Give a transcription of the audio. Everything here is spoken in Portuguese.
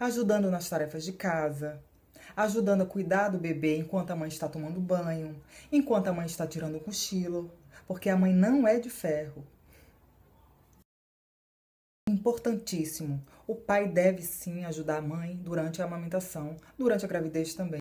ajudando nas tarefas de casa, ajudando a cuidar do bebê enquanto a mãe está tomando banho, enquanto a mãe está tirando o cochilo, porque a mãe não é de ferro. Importantíssimo, o pai deve sim ajudar a mãe durante a amamentação, durante a gravidez também.